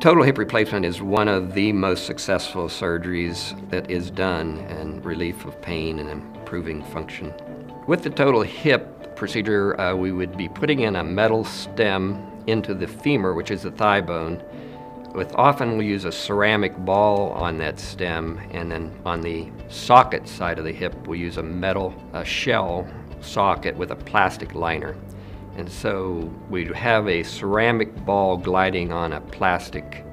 Total hip replacement is one of the most successful surgeries that is done in relief of pain and improving function. With the total hip procedure, uh, we would be putting in a metal stem into the femur, which is the thigh bone. With often we use a ceramic ball on that stem, and then on the socket side of the hip, we use a metal a shell socket with a plastic liner. And so we have a ceramic ball gliding on a plastic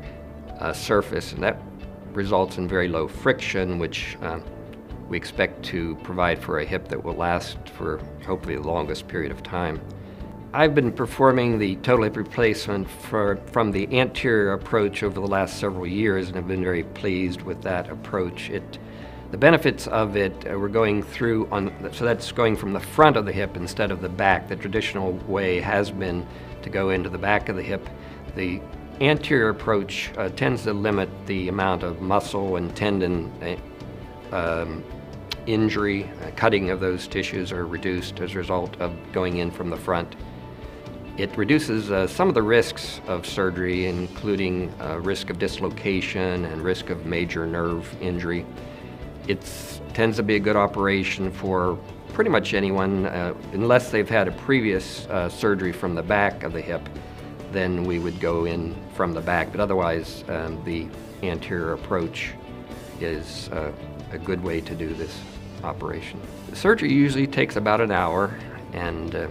uh, surface, and that results in very low friction, which uh, we expect to provide for a hip that will last for hopefully the longest period of time. I've been performing the total hip replacement for, from the anterior approach over the last several years and have been very pleased with that approach. It the benefits of it, uh, we're going through on, so that's going from the front of the hip instead of the back. The traditional way has been to go into the back of the hip. The anterior approach uh, tends to limit the amount of muscle and tendon uh, um, injury. Uh, cutting of those tissues are reduced as a result of going in from the front. It reduces uh, some of the risks of surgery, including uh, risk of dislocation and risk of major nerve injury. It tends to be a good operation for pretty much anyone, uh, unless they've had a previous uh, surgery from the back of the hip, then we would go in from the back. But otherwise, um, the anterior approach is uh, a good way to do this operation. The surgery usually takes about an hour, and uh,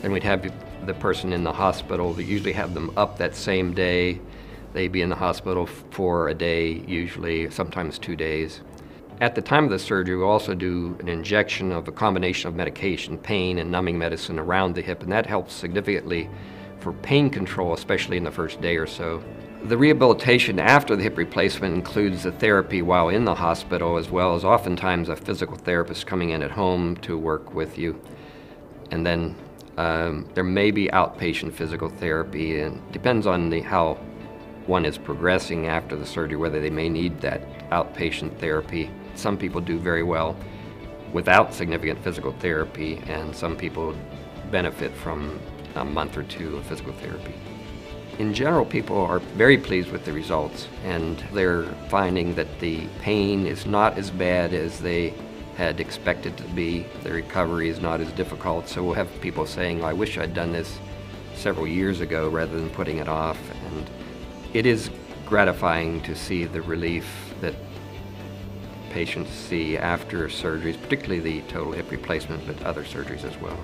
then we'd have the person in the hospital. We usually have them up that same day. They'd be in the hospital for a day, usually, sometimes two days. At the time of the surgery, we also do an injection of a combination of medication, pain and numbing medicine around the hip, and that helps significantly for pain control, especially in the first day or so. The rehabilitation after the hip replacement includes the therapy while in the hospital, as well as oftentimes a physical therapist coming in at home to work with you. And then um, there may be outpatient physical therapy, and depends on the, how one is progressing after the surgery, whether they may need that outpatient therapy. Some people do very well without significant physical therapy, and some people benefit from a month or two of physical therapy. In general, people are very pleased with the results, and they're finding that the pain is not as bad as they had expected to be. The recovery is not as difficult, so we'll have people saying, oh, I wish I'd done this several years ago rather than putting it off. And it is gratifying to see the relief that patients see after surgeries, particularly the total hip replacement, but other surgeries as well.